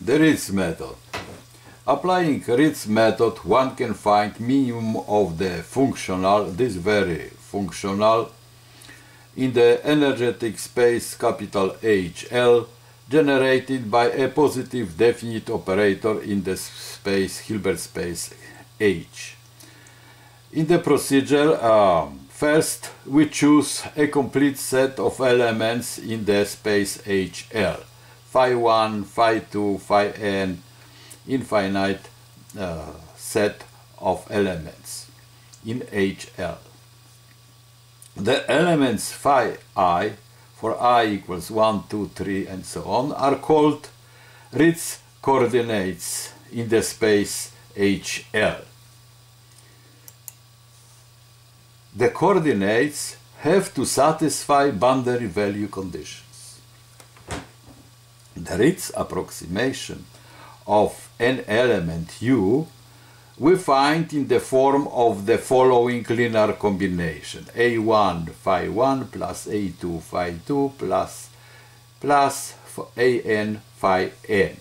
the Ritz method. Applying Ritz method, one can find minimum of the functional, this very functional, in the energetic space capital HL generated by a positive definite operator in the space Hilbert space H. In the procedure, um, first we choose a complete set of elements in the space HL, phi 1, phi 2, phi n, infinite uh, set of elements in HL. The elements phi i for i equals 1, 2, 3 and so on are called Ritz coordinates in the space HL. The coordinates have to satisfy boundary value conditions. The Ritz approximation of an element u we find in the form of the following linear combination a1 phi 1 plus a2 phi 2 plus plus an phi n.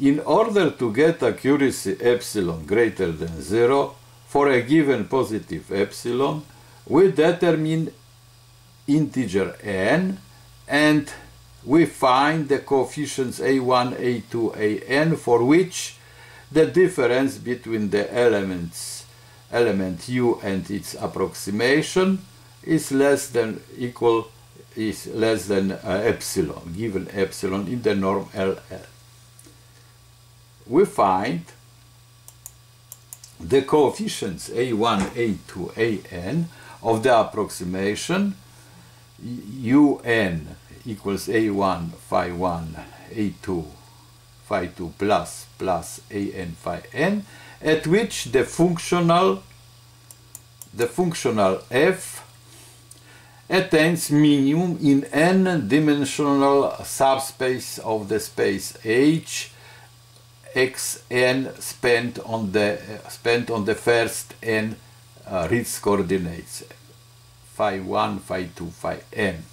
In order to get accuracy epsilon greater than 0 for a given positive epsilon, we determine integer n and we find the coefficients a1, a2, an for which the difference between the elements element u and its approximation is less than equal is less than uh, epsilon given epsilon in the norm LL. We find the coefficients a1, a2, an of the approximation un equals a1 phi 1 a2 phi 2 plus plus an phi n at which the functional the functional f attains minimum in n dimensional subspace of the space h xn spent on the uh, spent on the first n uh, Ritz coordinates phi 1 phi 2 phi n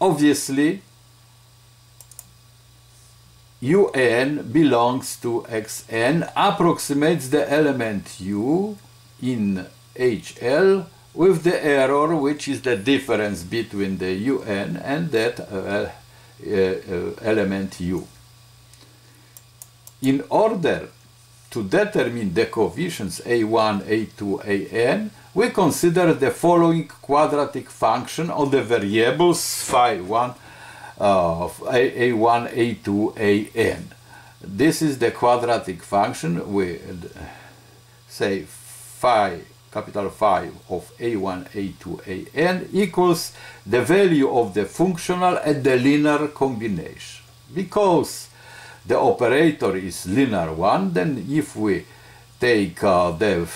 obviously un belongs to xn approximates the element u in hl with the error which is the difference between the un and that uh, uh, uh, element u. In order to determine the coefficients a1, a2, an, we consider the following quadratic function of the variables phi 1 of a, a1, a2, an. This is the quadratic function. We say phi, capital phi of a1, a2, an equals the value of the functional at the linear combination. Because the operator is linear one, then if we take uh, the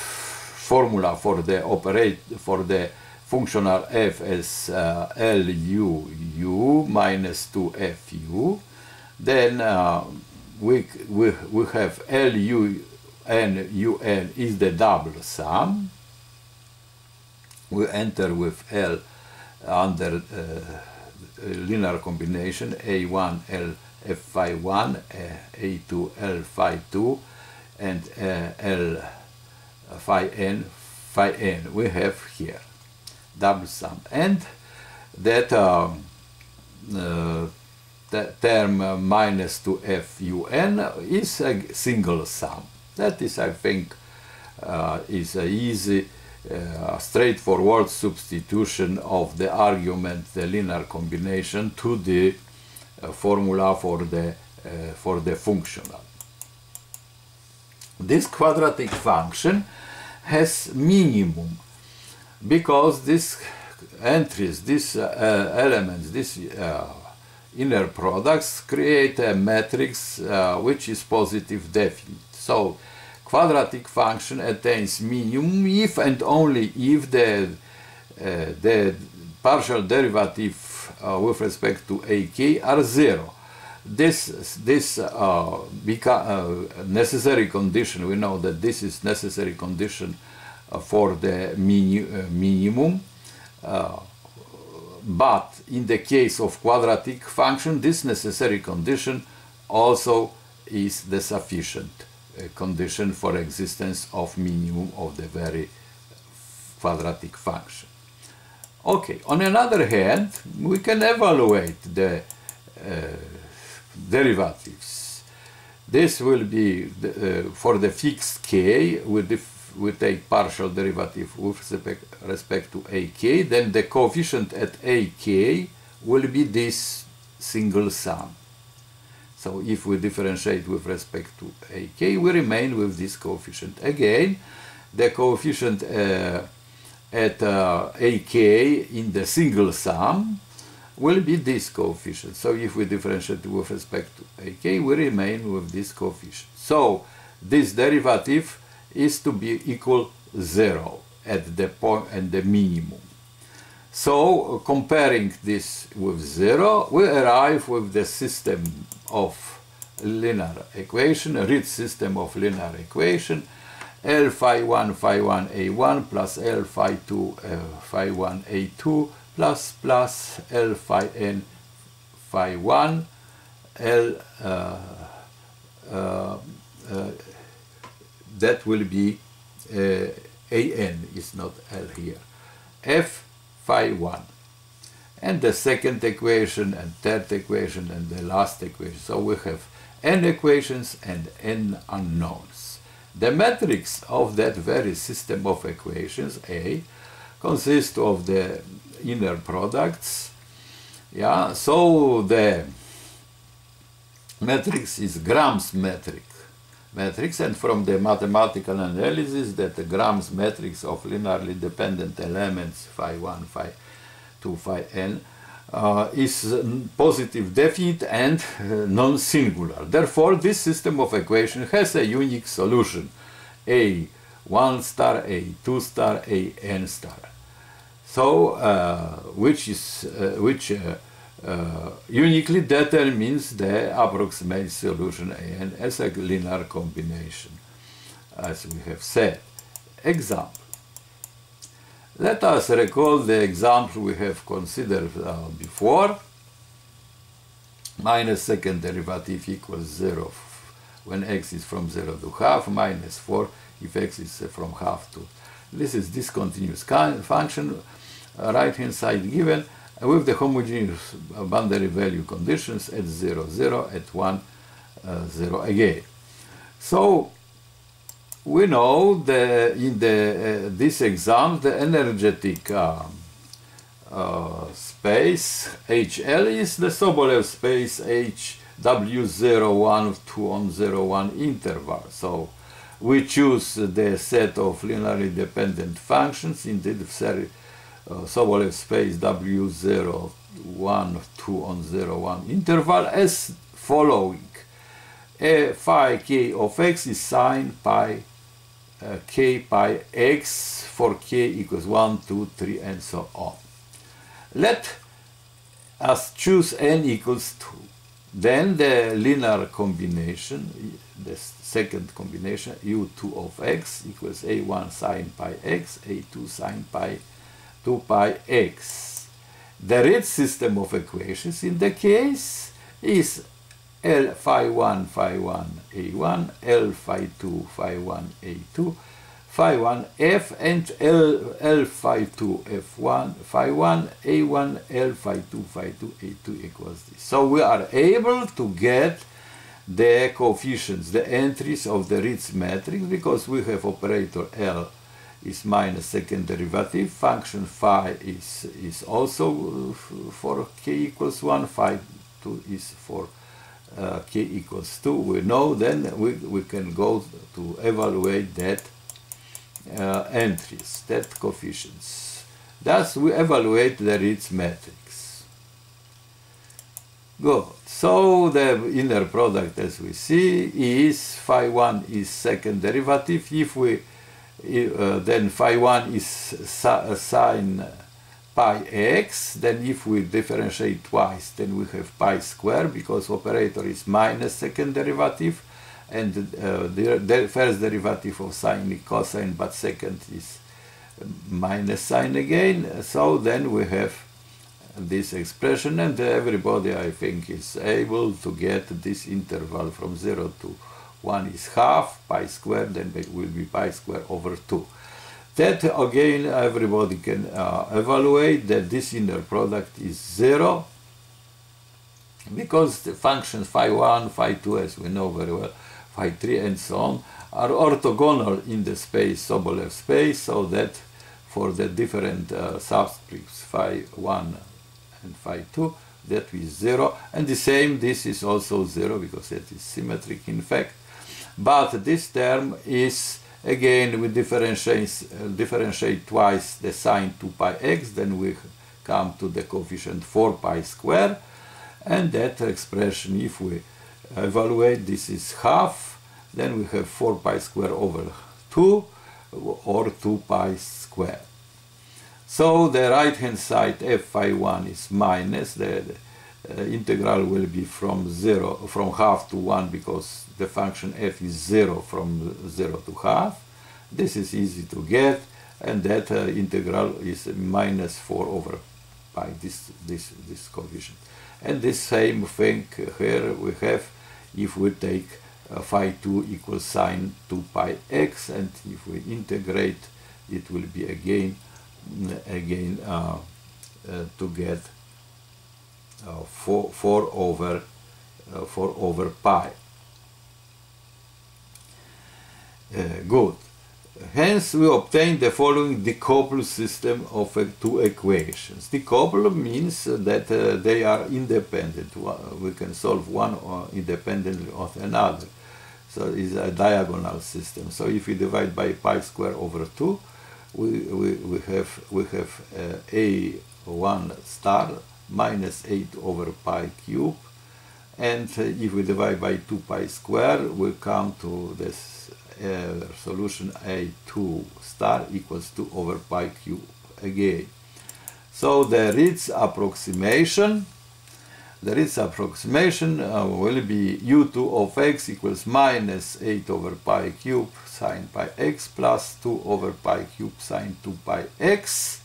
formula for the operate for the functional f as uh, lu u minus 2fu then uh, we, we, we have lu un is the double sum. We enter with l under uh, linear combination a1 l f phi 1 a2 l phi 2 and l phi n phi n we have here double sum. And that um, uh, that term uh, minus 2 fun is a single sum. That is i think uh, is a easy uh, straightforward substitution of the argument the linear combination to the uh, formula for the uh, for the functional this quadratic function has minimum because these entries, these uh, elements, these uh, inner products create a matrix uh, which is positive definite. So quadratic function attains minimum if and only if the, uh, the partial derivative uh, with respect to ak are zero. This, this uh, necessary condition, we know that this is necessary condition for the mini, uh, minimum uh, but in the case of quadratic function, this necessary condition also is the sufficient uh, condition for existence of minimum of the very quadratic function. Okay, on another hand, we can evaluate the uh, derivatives. This will be the, uh, for the fixed k, we, take partial derivative with respect, respect to ak, then the coefficient at ak will be this single sum. So if we differentiate with respect to ak, we remain with this coefficient. Again, the coefficient uh, at uh, ak in the single sum will be this coefficient. So if we differentiate with respect to ak, we remain with this coefficient. So this derivative is to be equal 0 at the point and the minimum. So comparing this with 0, we arrive with the system of linear equation, a Ritz system of linear equation, L phi 1 phi 1 A1 plus L phi 2 uh, phi 1 A2 plus plus L phi n phi 1 L uh, uh, uh, that will be uh, an is not L here. F phi 1 and the second equation and third equation and the last equation. So we have n equations and n unknowns. The matrix of that very system of equations A consists of the inner products yeah so the matrix is Gram's metric matrix and from the mathematical analysis that the Gram's matrix of linearly dependent elements phi 1 phi 2 phi n uh, is positive definite and uh, non-singular. Therefore, this system of equation has a unique solution, a 1 star, a 2 star, a n star. So, uh, which is uh, which uh, uniquely determines the approximate solution an as a linear combination, as we have said. Example. Let us recall the example we have considered uh, before. Minus second derivative equals 0 when x is from 0 to half, minus 4 if x is from half to. This is discontinuous function, right hand side given, uh, with the homogeneous boundary value conditions at 0, 0, at 1, uh, 0 again. So we know that in the, uh, this exam the energetic uh, uh, space HL is the Sobolev space HW01 to on 01 interval. So we choose the set of linearly dependent functions in the Sobolev space W01 to on 01 interval as following. A phi k of x is sine pi uh, k pi x for k equals 1, 2, 3, and so on. Let us choose n equals 2. Then the linear combination, the second combination, u2 of x equals a1 sine pi x, a2 sine pi 2 pi x. The Ritz system of equations in the case is L phi 1 phi 1 A1, L phi 2 phi 1 A2, phi 1 F and L, L phi 2 F1, phi 1 A1, L phi 2 phi 2 A2 equals this. So we are able to get the coefficients, the entries of the Ritz matrix because we have operator L is minus second derivative, function phi is, is also for k equals 1, phi 2 is for uh, k equals 2, we know then we, we can go to evaluate that uh, entries, that coefficients. Thus we evaluate the Ritz matrix. Good. So the inner product as we see is phi 1 is second derivative. If we uh, then phi 1 is sine pi x, then if we differentiate twice, then we have pi squared because operator is minus second derivative and uh, the, the, first derivative of sine is cosine, but second is minus sine again. So then we have this expression and everybody I think is able to get this interval from 0 to 1 is half pi squared then it will be pi squared over 2. That again everybody can uh, evaluate that this inner product is 0 because the functions phi 1, phi 2 as we know very well, phi 3 and so on are orthogonal in the space Sobolev space so that for the different uh, subscripts phi 1 and phi 2 that is 0 and the same this is also 0 because it is symmetric in fact. But this term is again we differentiate, uh, differentiate twice the sine 2 pi x then we come to the coefficient 4 pi square. And that expression if we evaluate this is half then we have 4 pi square over 2 or 2 pi square. So the right hand side f phi 1 is minus, the, the uh, integral will be from 0, from half to 1 because the function f is 0 from 0 to half. This is easy to get and that uh, integral is minus 4 over pi, this, this, this coefficient. And this same thing here we have if we take uh, phi 2 equals sine 2 pi x and if we integrate it will be again again uh, uh, to get uh, 4, 4 over uh, 4 over pi good Hence, we obtain the following decoupled system of uh, two equations. Decoupled means that uh, they are independent. We can solve one independently of another. So it's a diagonal system. So if we divide by pi square over 2, we, we, we have, we have uh, a1 star minus 8 over pi cube. And uh, if we divide by 2 pi square, we come to this uh, solution a2 star equals 2 over pi cube again. So the Ritz approximation the Ritz approximation uh, will be u2 of x equals minus 8 over pi cube sine pi x plus 2 over pi cube sine 2 pi x.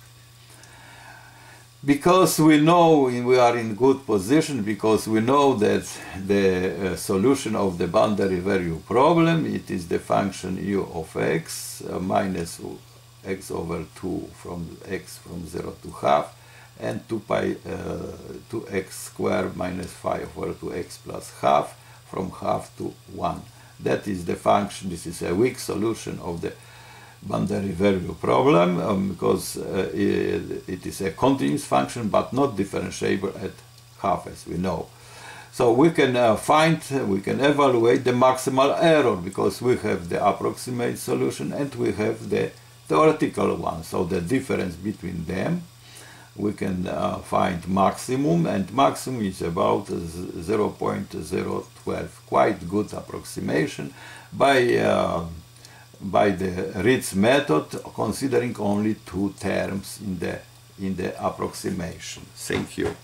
Because we know we are in good position, because we know that the uh, solution of the boundary value problem, it is the function u of x uh, minus x over 2 from x from 0 to half and 2 pi uh, 2x squared minus 5 over 2x plus half from half to 1. That is the function, this is a weak solution of the boundary value problem um, because uh, it, it is a continuous function but not differentiable at half as we know. So we can uh, find, we can evaluate the maximal error because we have the approximate solution and we have the theoretical one. So the difference between them we can uh, find maximum and maximum is about 0.012 quite good approximation by uh, by the Ritz method considering only two terms in the in the approximation. Thank you